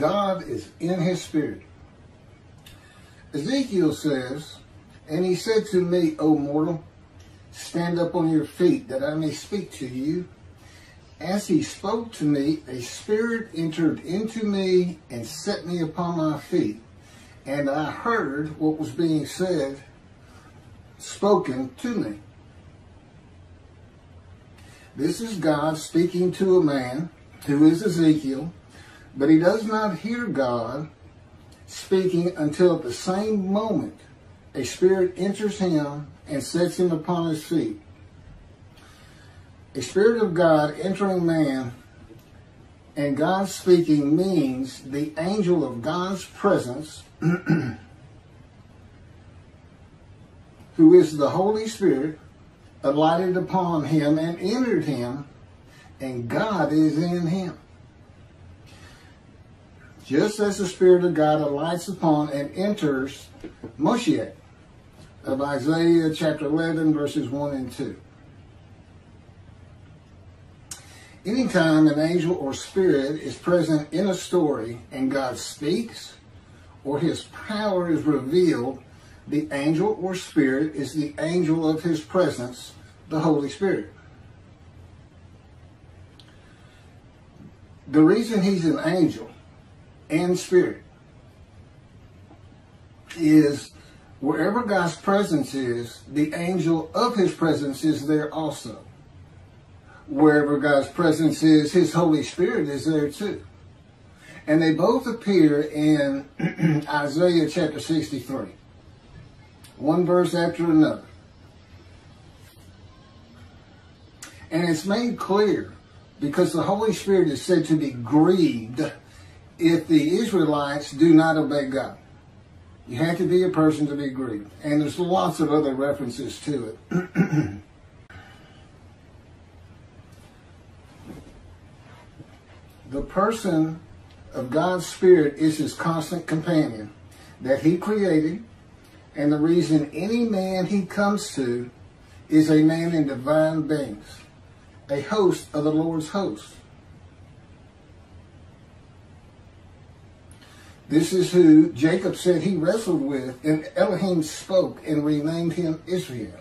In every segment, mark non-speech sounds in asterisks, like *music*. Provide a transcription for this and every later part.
God is in his spirit. Ezekiel says, And he said to me, O mortal, stand up on your feet that I may speak to you. As he spoke to me, a spirit entered into me and set me upon my feet. And I heard what was being said, spoken to me. This is God speaking to a man who is Ezekiel, but he does not hear God speaking until at the same moment a spirit enters him and sets him upon his feet. A spirit of God entering man and God speaking means the angel of God's presence, *clears throat* who is the Holy Spirit, alighted upon him and entered him, and God is in him. Just as the Spirit of God alights upon and enters Moshiach of Isaiah chapter 11, verses 1 and 2. Anytime an angel or spirit is present in a story and God speaks or his power is revealed, the angel or spirit is the angel of his presence, the Holy Spirit. The reason he's an angel and spirit is wherever God's presence is, the angel of his presence is there also. Wherever God's presence is, his Holy Spirit is there too. And they both appear in *clears throat* Isaiah chapter 63. One verse after another. And it's made clear because the Holy Spirit is said to be grieved if the Israelites do not obey God. You have to be a person to be grieved. And there's lots of other references to it. *clears throat* the person of God's Spirit is his constant companion that he created, and the reason any man he comes to is a man in divine beings, a host of the Lord's host. This is who Jacob said he wrestled with, and Elohim spoke and renamed him Israel,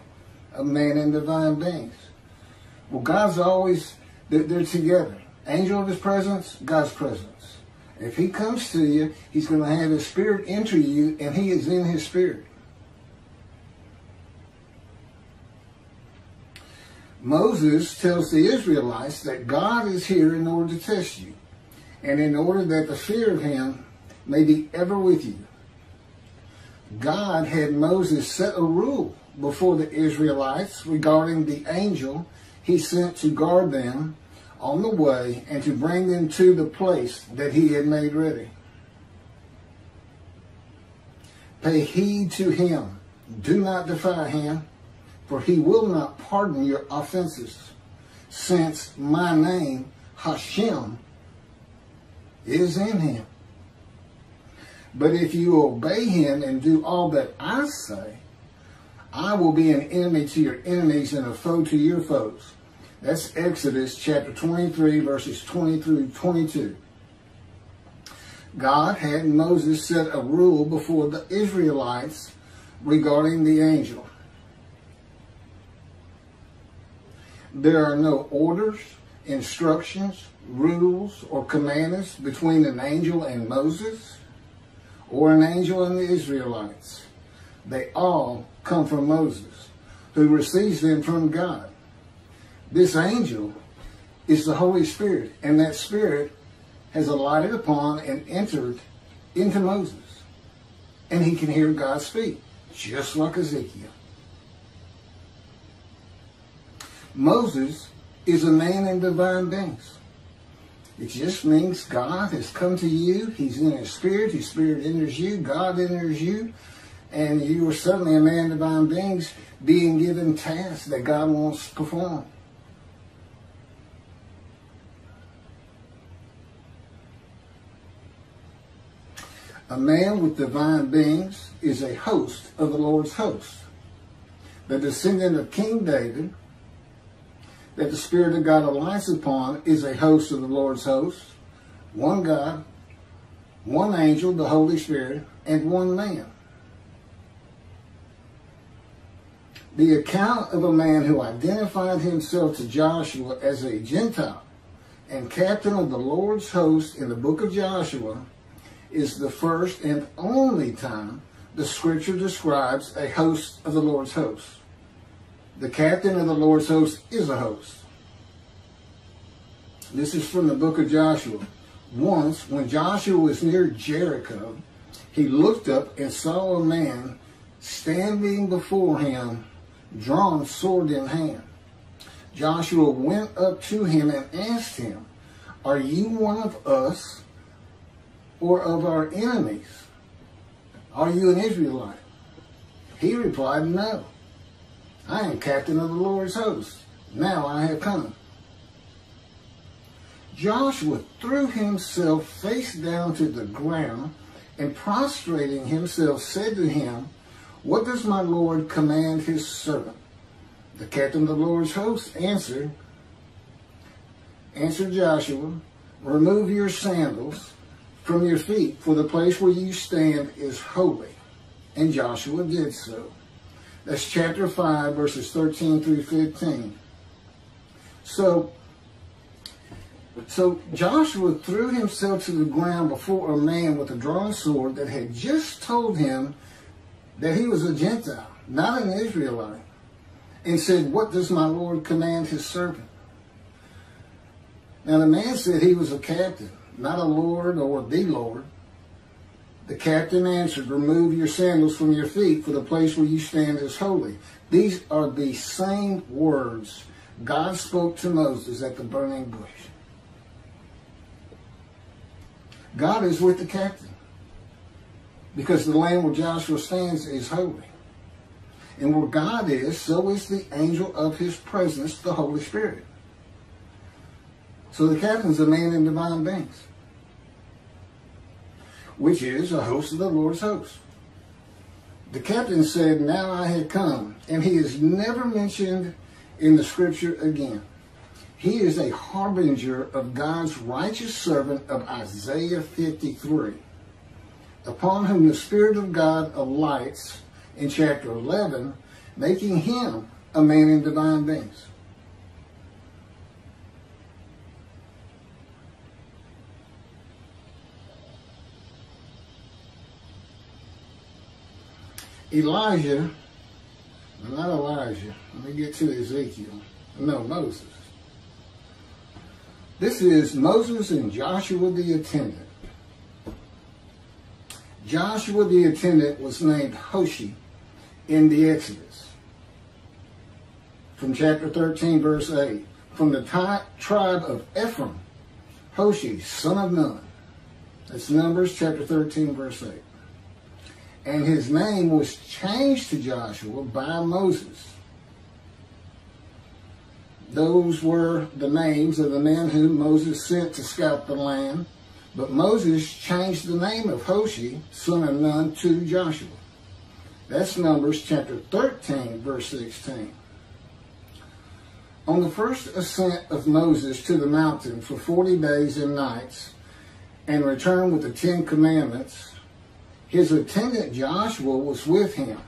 a man in divine beings. Well, God's always, they're, they're together. Angel of his presence, God's presence. If he comes to you, he's going to have his spirit enter you, and he is in his spirit. Moses tells the Israelites that God is here in order to test you, and in order that the fear of him may be ever with you. God had Moses set a rule before the Israelites regarding the angel he sent to guard them on the way and to bring them to the place that he had made ready. Pay heed to him. Do not defy him, for he will not pardon your offenses, since my name, Hashem, is in him. But if you obey him and do all that I say, I will be an enemy to your enemies and a foe to your foes. That's Exodus chapter 23, verses 20 through 22. God had Moses set a rule before the Israelites regarding the angel. There are no orders, instructions, rules, or commandments between an angel and Moses or an angel in the Israelites. They all come from Moses, who receives them from God. This angel is the Holy Spirit, and that Spirit has alighted upon and entered into Moses. And he can hear God speak, just like Ezekiel. Moses is a man in divine beings. It just means God has come to you. He's in his spirit. His spirit enters you. God enters you. And you are suddenly a man of divine beings being given tasks that God wants to perform. A man with divine beings is a host of the Lord's host. The descendant of King David that the Spirit of God alights upon is a host of the Lord's host, one God, one angel, the Holy Spirit, and one man. The account of a man who identified himself to Joshua as a Gentile and captain of the Lord's host in the book of Joshua is the first and only time the scripture describes a host of the Lord's host. The captain of the Lord's host is a host. This is from the book of Joshua. Once, when Joshua was near Jericho, he looked up and saw a man standing before him, drawn sword in hand. Joshua went up to him and asked him, Are you one of us or of our enemies? Are you an Israelite? He replied, No. I am captain of the Lord's host. Now I have come. Joshua threw himself face down to the ground and prostrating himself said to him, What does my Lord command his servant? The captain of the Lord's host answered, answered Joshua, Remove your sandals from your feet, for the place where you stand is holy. And Joshua did so. That's chapter 5, verses 13 through 15. So, so Joshua threw himself to the ground before a man with a drawn sword that had just told him that he was a Gentile, not an Israelite, and said, What does my Lord command his servant? Now the man said he was a captain, not a lord or the Lord. The captain answered, Remove your sandals from your feet, for the place where you stand is holy. These are the same words God spoke to Moses at the burning bush. God is with the captain because the land where Joshua stands is holy. And where God is, so is the angel of his presence, the Holy Spirit. So the captain's a man in divine beings, which is a host of the Lord's host. The captain said, Now I had come, and he is never mentioned in the scripture again. He is a harbinger of God's righteous servant of Isaiah 53, upon whom the Spirit of God alights in chapter 11, making him a man in divine beings. Elijah, not Elijah, let me get to Ezekiel. No, Moses. This is Moses and Joshua the attendant. Joshua the attendant was named Hoshi in the Exodus. From chapter 13, verse 8. From the tribe of Ephraim, Hoshi, son of Nun. That's Numbers chapter 13, verse 8. And his name was changed to Joshua by Moses those were the names of the men whom Moses sent to scout the land. But Moses changed the name of Hoshi, son of Nun, to Joshua. That's Numbers chapter 13, verse 16. On the first ascent of Moses to the mountain for 40 days and nights, and return with the Ten Commandments, his attendant Joshua was with him.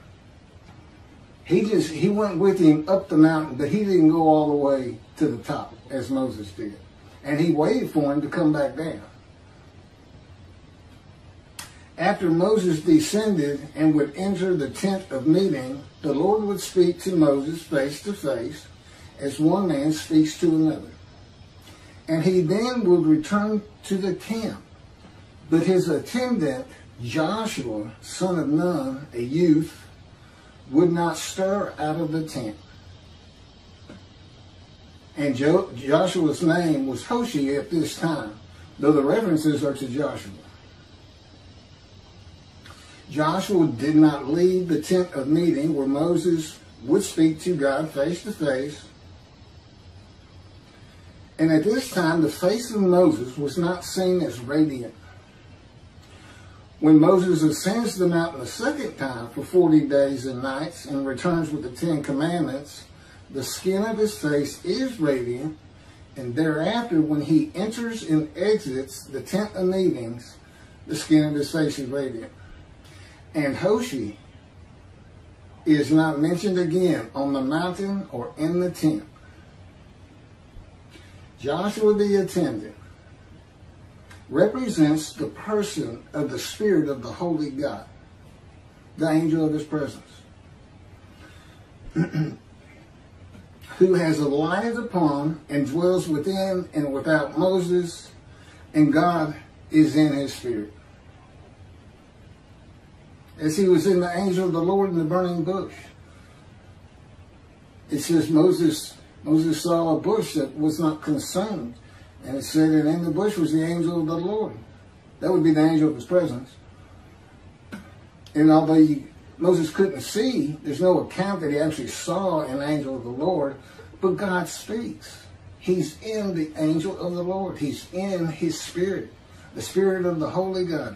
He just he went with him up the mountain, but he didn't go all the way to the top as Moses did. And he waited for him to come back down. After Moses descended and would enter the tent of meeting, the Lord would speak to Moses face to face as one man speaks to another. And he then would return to the camp. But his attendant, Joshua, son of Nun, a youth, would not stir out of the tent. And jo Joshua's name was Hoshi at this time, though the references are to Joshua. Joshua did not leave the tent of meeting where Moses would speak to God face to face. And at this time, the face of Moses was not seen as radiant when Moses ascends the mountain a second time for 40 days and nights and returns with the Ten Commandments, the skin of his face is radiant, and thereafter when he enters and exits the tent of meetings, the skin of his face is radiant. And Hoshi is not mentioned again on the mountain or in the tent. Joshua the attendant represents the person of the Spirit of the Holy God, the angel of his presence, *clears throat* who has alighted upon and dwells within and without Moses, and God is in his spirit as he was in the angel of the Lord in the burning bush. It says Moses Moses saw a bush that was not consumed. And it said that in the bush was the angel of the Lord. That would be the angel of his presence. And although Moses couldn't see, there's no account that he actually saw an angel of the Lord, but God speaks. He's in the angel of the Lord. He's in his spirit, the spirit of the Holy God.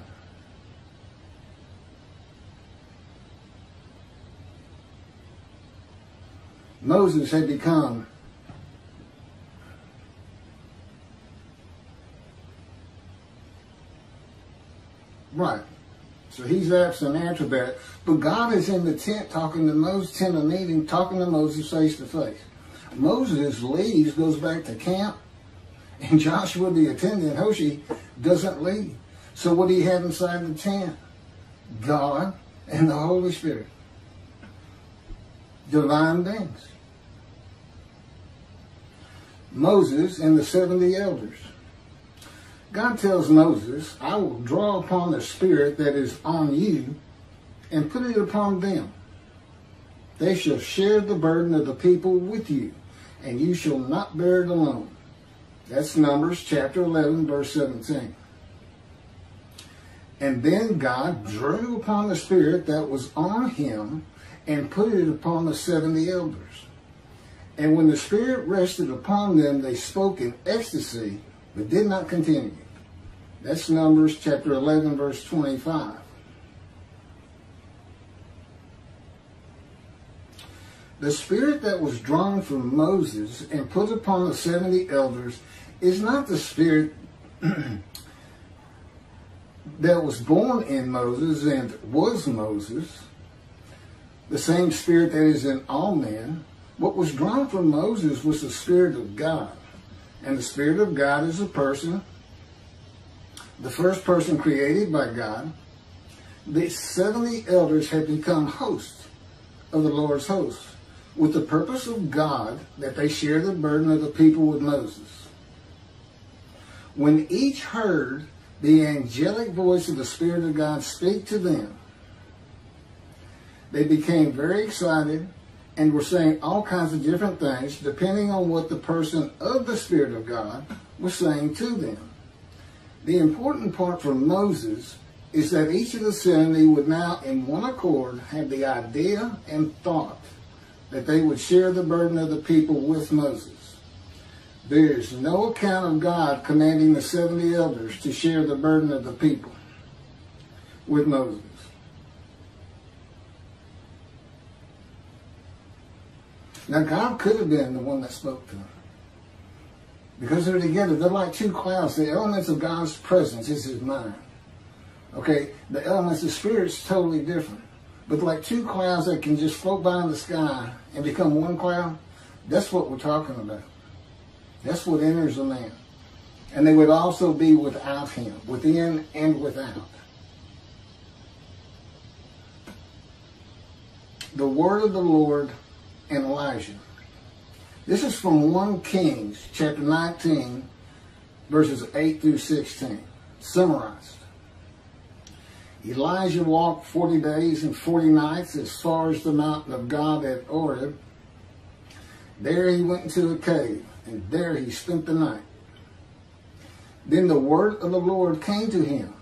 Moses had become right. So he's absent after that. But God is in the tent talking to Moses, tent of meeting, talking to Moses face to face. Moses leaves, goes back to camp, and *laughs* Joshua, the attendant, Hoshi, doesn't leave. So what do you have inside the tent? God and the Holy Spirit. Divine beings. Moses and the 70 elders. God tells Moses, I will draw upon the spirit that is on you and put it upon them. They shall share the burden of the people with you, and you shall not bear it alone. That's Numbers chapter 11, verse 17. And then God drew upon the spirit that was on him and put it upon the 70 elders. And when the Spirit rested upon them, they spoke in ecstasy, but did not continue. That's Numbers chapter 11, verse 25. The spirit that was drawn from Moses and put upon the 70 elders is not the spirit *clears throat* that was born in Moses and was Moses, the same spirit that is in all men, what was drawn from Moses was the Spirit of God. And the Spirit of God is a person, the first person created by God. The 70 elders had become hosts of the Lord's hosts with the purpose of God that they share the burden of the people with Moses. When each heard the angelic voice of the Spirit of God speak to them, they became very excited and were saying all kinds of different things depending on what the person of the Spirit of God was saying to them. The important part for Moses is that each of the 70 would now in one accord have the idea and thought that they would share the burden of the people with Moses. There is no account of God commanding the 70 elders to share the burden of the people with Moses. Now, God could have been the one that spoke to them. Because they're together, they're like two clouds. The elements of God's presence is his mind. Okay, the elements of spirit's totally different. But like two clouds that can just float by in the sky and become one cloud, that's what we're talking about. That's what enters a man. And they would also be without him, within and without. The word of the Lord and Elijah. This is from 1 Kings chapter 19, verses 8 through 16, summarized. Elijah walked 40 days and 40 nights as far as the mountain of God at Horeb. There he went into a cave, and there he spent the night. Then the word of the Lord came to him.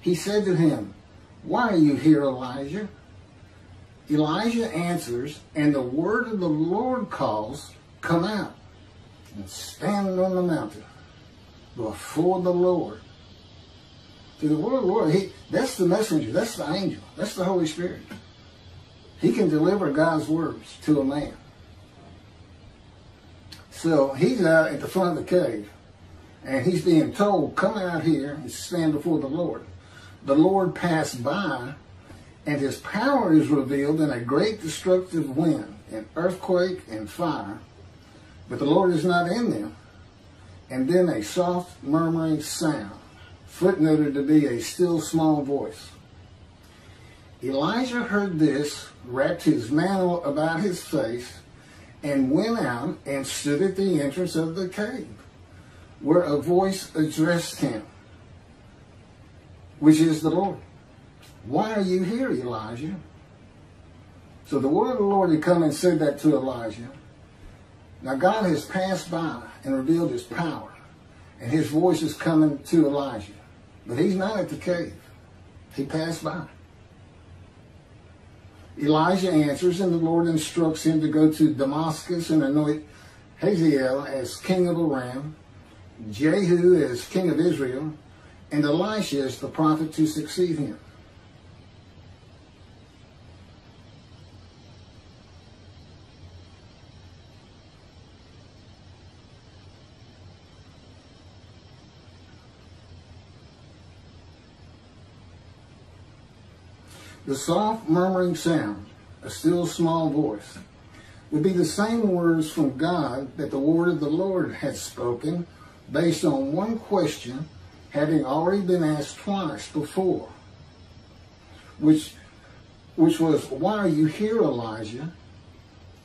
He said to him, Why are you here, Elijah? Elijah answers, and the word of the Lord calls, Come out and stand on the mountain before the Lord. To the word of the Lord, he, that's the messenger, that's the angel, that's the Holy Spirit. He can deliver God's words to a man. So he's out at the front of the cave, and he's being told, Come out here and stand before the Lord. the Lord passed by, and his power is revealed in a great destructive wind, an earthquake, and fire, but the Lord is not in them. And then a soft murmuring sound, footnoted to be a still small voice. Elijah heard this, wrapped his mantle about his face, and went out and stood at the entrance of the cave, where a voice addressed him, which is the Lord. Why are you here, Elijah? So the word of the Lord had come and said that to Elijah. Now God has passed by and revealed his power, and his voice is coming to Elijah. But he's not at the cave. He passed by. Elijah answers, and the Lord instructs him to go to Damascus and anoint Hazael as king of Aram, Jehu as king of Israel, and Elisha as the prophet to succeed him. The soft murmuring sound, a still small voice, would be the same words from God that the word of the Lord had spoken based on one question having already been asked twice before, which, which was, why are you here, Elijah?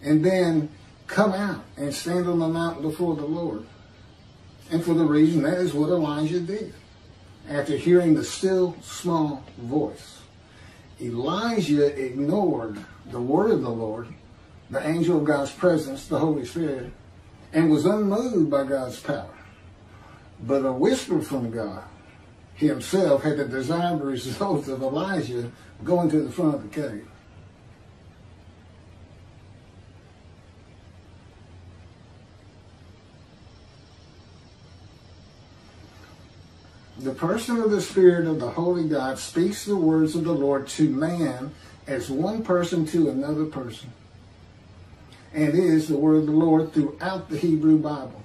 And then come out and stand on the mountain before the Lord. And for the reason that is what Elijah did after hearing the still small voice. Elijah ignored the word of the Lord, the angel of God's presence, the Holy Spirit, and was unmoved by God's power. But a whisper from God himself had the desired *laughs* result of Elijah going to the front of the cave. The person of the Spirit of the Holy God speaks the words of the Lord to man as one person to another person. And is the word of the Lord throughout the Hebrew Bible.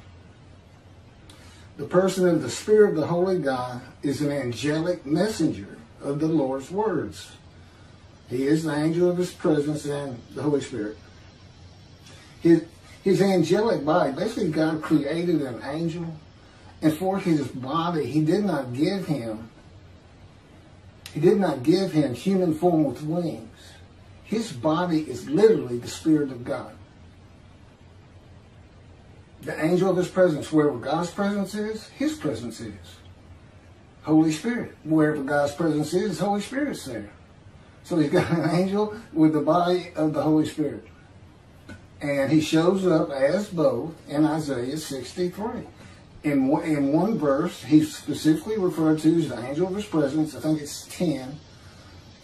The person of the Spirit of the Holy God is an angelic messenger of the Lord's words. He is the angel of his presence and the Holy Spirit. His, his angelic body, basically God created an angel and for his body, he did not give him, he did not give him human form with wings. His body is literally the Spirit of God. The angel of his presence, wherever God's presence is, his presence is. Holy Spirit, wherever God's presence is, Holy Spirit's there. So he's got an angel with the body of the Holy Spirit. And he shows up as both in Isaiah 63 in, in one verse, he's specifically referred to as the angel of his presence. I think it's 10.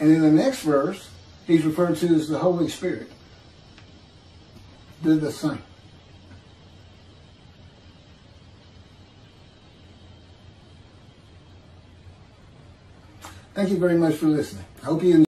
And in the next verse, he's referred to as the Holy Spirit. They're the same. Thank you very much for listening. I hope you